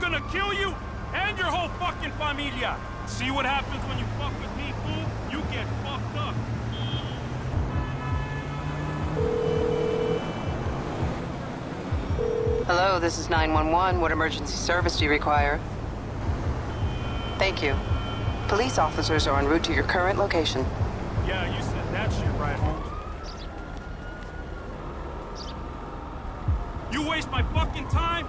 gonna kill you and your whole fucking familia. See what happens when you fuck with me, fool? You get fucked up. Hello, this is 911. What emergency service do you require? Thank you. Police officers are en route to your current location. Yeah, you said that shit right, Holmes. You waste my fucking time,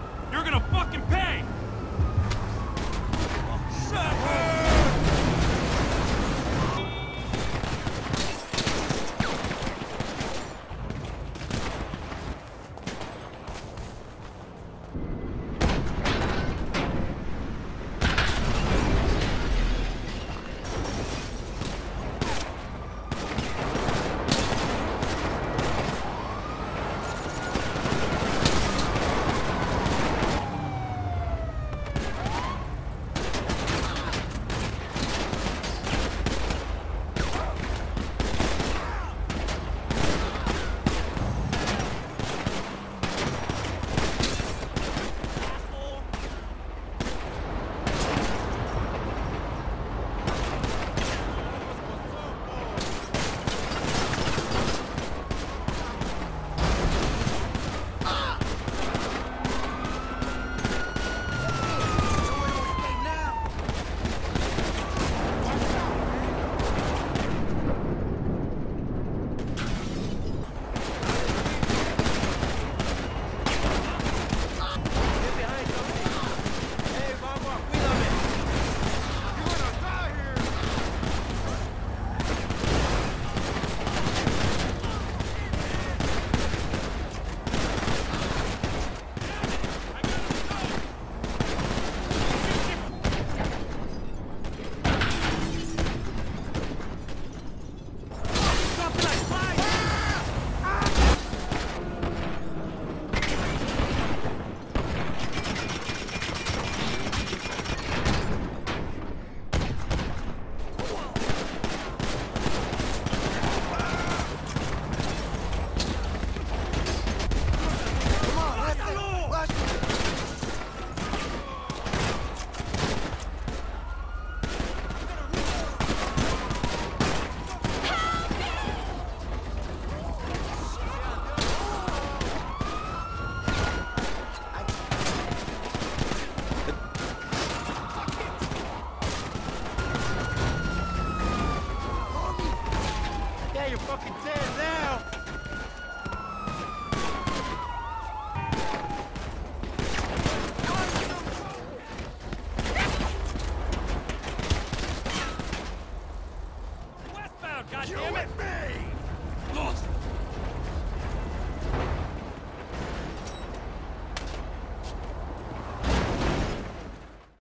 you're fucking dead now. Westbound, goddammit! me!